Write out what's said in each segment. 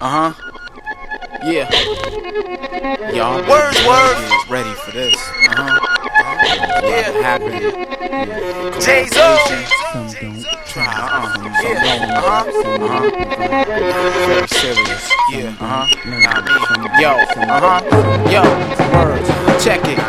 Uh huh. Yeah. Y'all Words, words. ready for this. Uh huh. Yeah. Happening. Jay-Z. Some don't Try. Uh uh. Yeah. Uh huh. Uh huh. Very serious. Yeah. Uh huh. Yo. Uh huh. Yo. Words. Check it.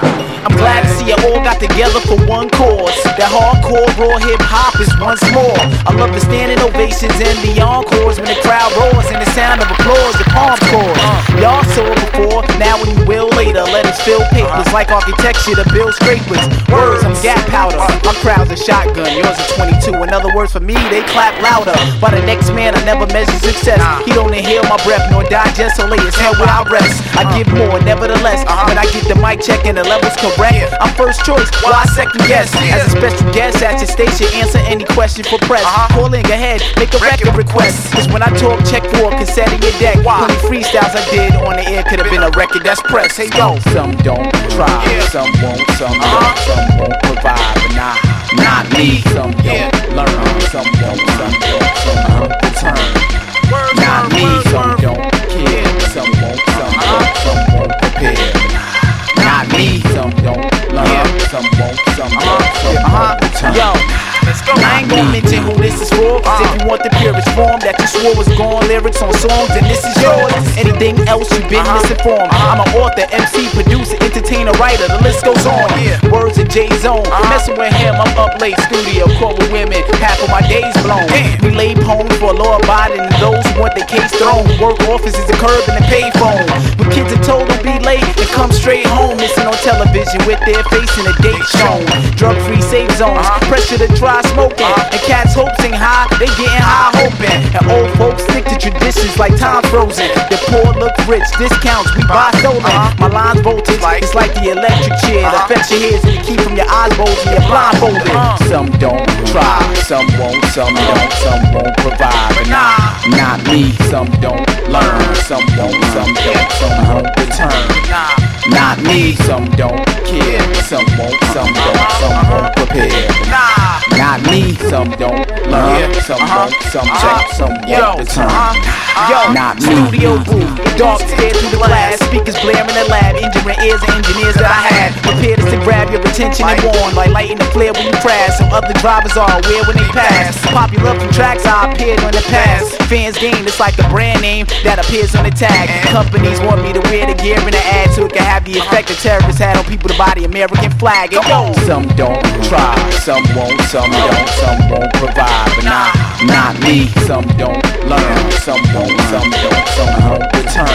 Together for one cause. That hardcore raw hip hop is once more. I love the standing ovations and the encores when the crowd roars and the sound of applause, the palm chords. Y'all saw it before, now you will later. Let us fill papers like architecture to build scrapers. Words, I'm gap powder. My crowd's a shotgun, yours is 22. In other words, for me, they clap louder. But the next man, I never measure success. He don't inhale my breath nor digest so lay his head where I rest. I give more, nevertheless. When I get the mic check and the levels correct, I'm first choice. While I second guess. As a special guest at your station, answer any question for press. Calling ahead, make a record request. Cause when I talk, check for a cassette in your deck. Many freestyles I did on the air could have been a record that's pressed. Hey yo, Some don't try, some won't, some Uh-huh. don't, some won't provide, but not, not me. Some don't learn, some won't, some don't, some won't return. Not me, some don't care, some won't, some don't, some won't prepare. Not me, some don't learn, some won't, some don't, some uh-huh. won't return. Let's go. I ain't gonna mention who this is for. Cause if you want the purest form that you swore was gone, lyrics on songs, then this is yours. Anything else you've been uh-huh. misinformed. Uh-huh. I'm an author, MC, producer, entertainer, writer. The list goes on. Words in J Zone. Uh-huh. Messing with him, I'm up late studio, caught with women. Half of my days blown. We lay poems for law abiding and those who want their case thrown. Work offices, the curb and the payphone. When kids are told to be late come straight home, missing on television with their face in a date shown. Drug free safe zones, pressure to try smoking. And cats hope sing high, they getting high hoping. And old folks stick to traditions like time frozen. The poor look rich, discounts we buy stolen. My lines voltage, it's like the electric chair that affects your and you keep from your eyes bulging, you're blindfolded. Some don't try, some won't, some don't, some won't provide, but not, not me. Some don't learn, some won't, some don't, some won't return. Not me. Some don't care, some won't, some don't, some won't prepare. Nah. Not me. Some don't learn, uh-huh. uh-huh. some won't, some don't, some won't return. Yo, uh-huh. Not me. studio booth, dark stare through the glass, speakers blaring in the lab, injuring ears and engineers that I had. Prepared us to grab your attention and warn, like lighting the flare when you crash. So other drivers are aware when they pass. Popular from tracks I appeared on the past. Fans game, it's like a brand name that appears on the tag. Companies want me to wear the gear in the ad so it can have the effect the terrorists had on people to buy the American flag. And yo, Some don't try, some won't, some don't, some won't provide, but not, not me. Some don't learn, some won't, some don't, some won't return.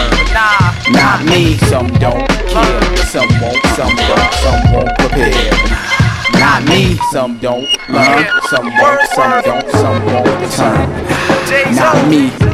Not me. Some don't care, some won't, some don't, some won't prepare. Not me. Some don't learn, some won't, some don't, some won't return. Not me.